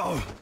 Oh.